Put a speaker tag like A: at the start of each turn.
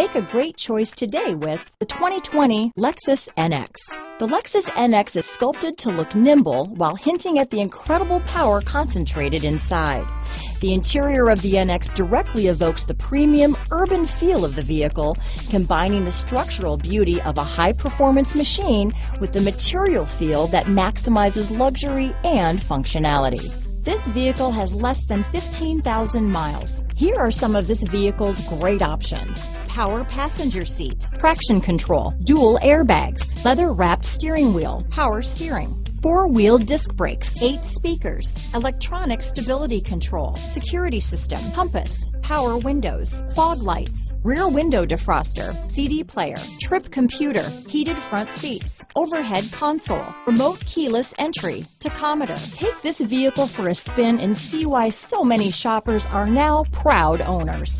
A: Make a great choice today with the 2020 Lexus NX. The Lexus NX is sculpted to look nimble while hinting at the incredible power concentrated inside. The interior of the NX directly evokes the premium urban feel of the vehicle, combining the structural beauty of a high-performance machine with the material feel that maximizes luxury and functionality. This vehicle has less than 15,000 miles. Here are some of this vehicle's great options. Power passenger seat, traction control, dual airbags, leather wrapped steering wheel, power steering, four-wheel disc brakes, eight speakers, electronic stability control, security system, compass, power windows, fog lights, rear window defroster, CD player, trip computer, heated front seats, overhead console, remote keyless entry, tachometer. Take this vehicle for a spin and see why so many shoppers are now proud owners.